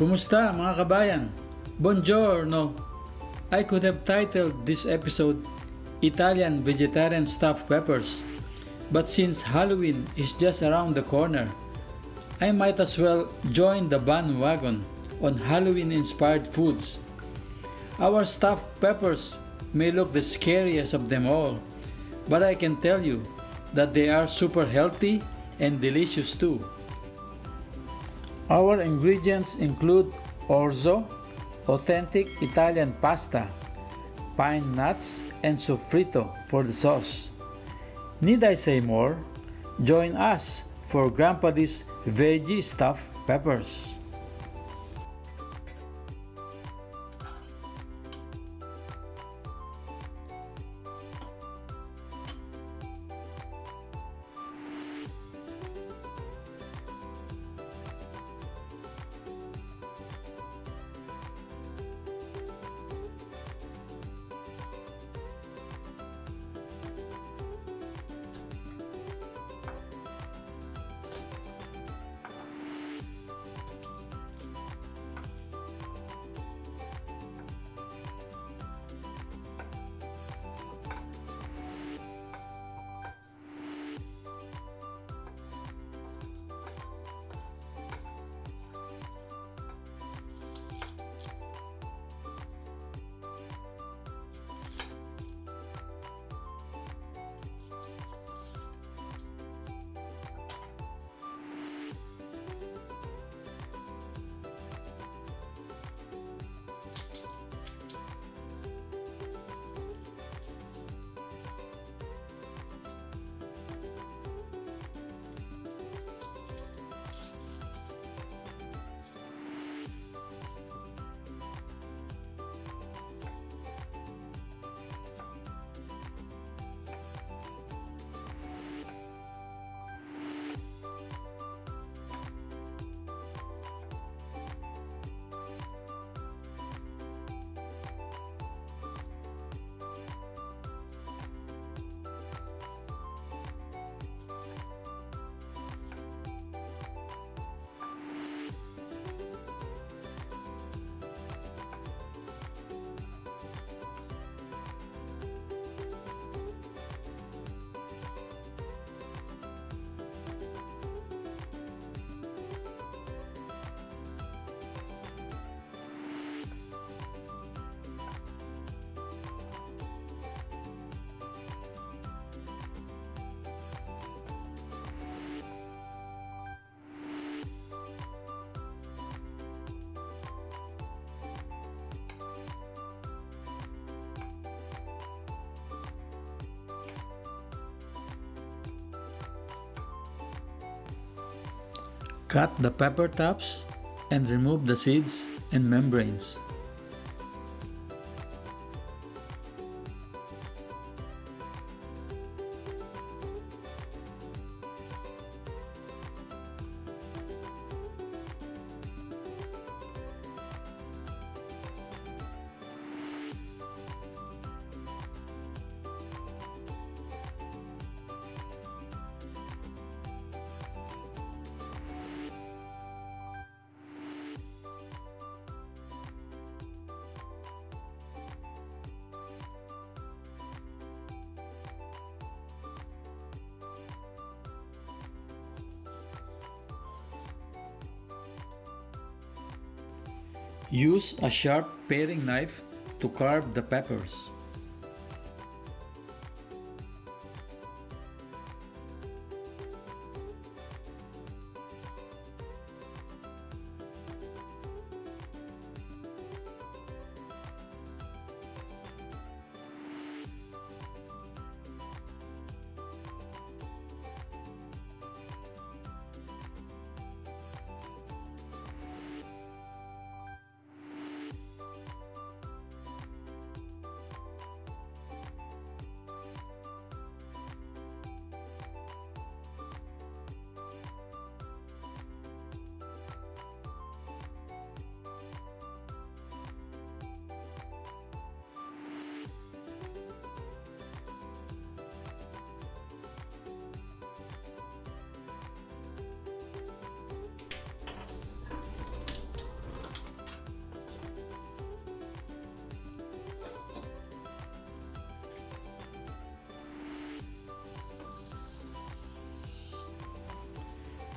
Kumusta mga kabayan? Buongiorno! I could have titled this episode Italian Vegetarian Stuffed Peppers, but since Halloween is just around the corner, I might as well join the bandwagon on Halloween inspired foods. Our stuffed peppers may look the scariest of them all, but I can tell you that they are super healthy and delicious too. Our ingredients include orzo, authentic Italian pasta, pine nuts, and sofrito for the sauce. Need I say more? Join us for Grandpa's veggie stuffed peppers. Cut the pepper tops and remove the seeds and membranes. Use a sharp paring knife to carve the peppers.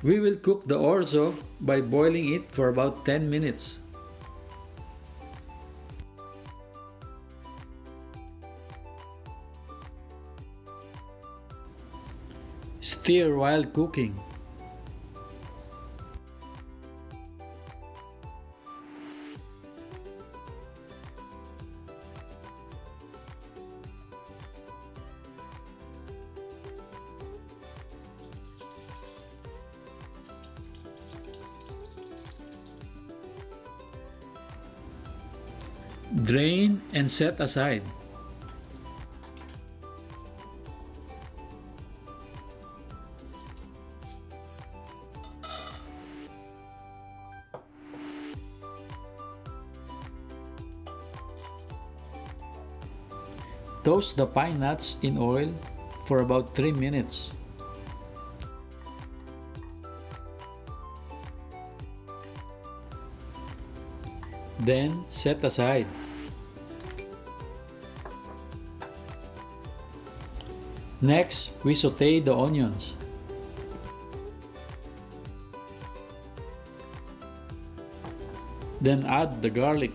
We will cook the orzo by boiling it for about 10 minutes. Stir while cooking. Drain and set aside. Toast the pine nuts in oil for about 3 minutes. Then set aside. Next, we saute the onions. Then add the garlic.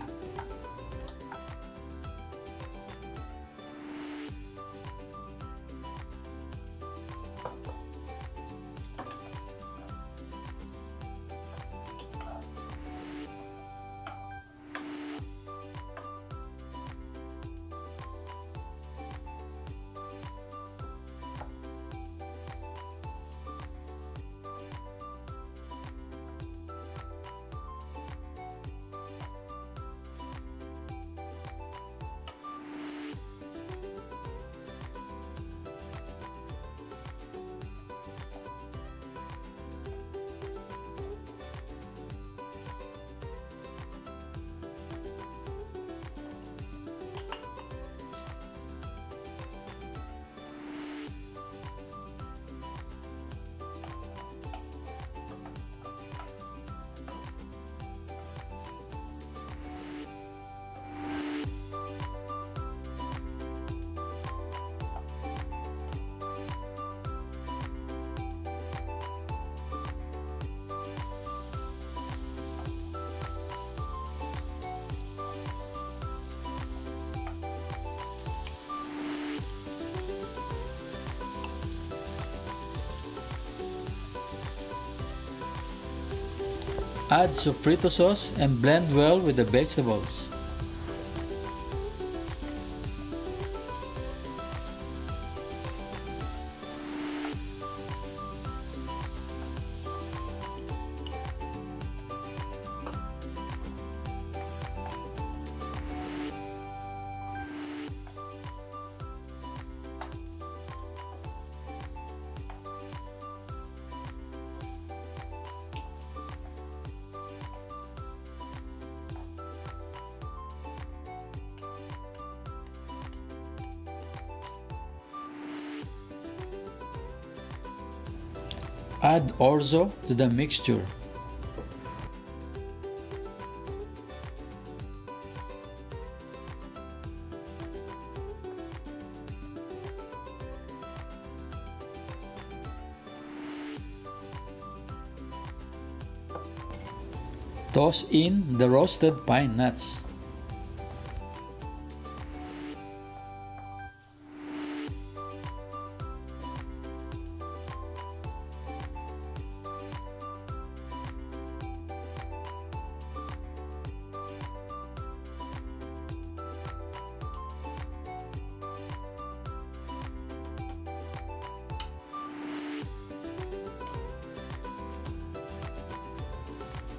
Add sofrito sauce and blend well with the vegetables. Add orzo to the mixture. Toss in the roasted pine nuts.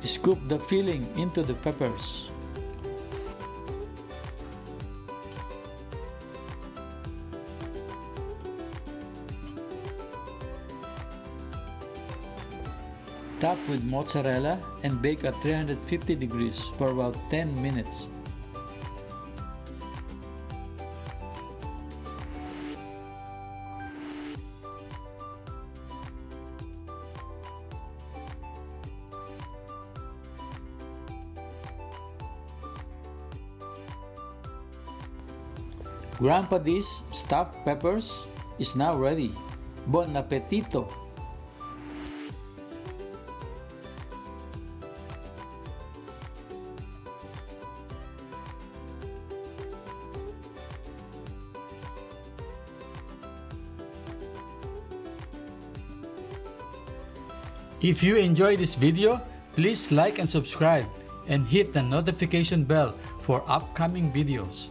Scoop the filling into the peppers. Top with mozzarella and bake at 350 degrees for about 10 minutes. Grandpa D's stuffed peppers is now ready. Bon appetito! If you enjoy this video, please like and subscribe and hit the notification bell for upcoming videos.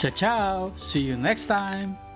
Ciao ciao! See you next time!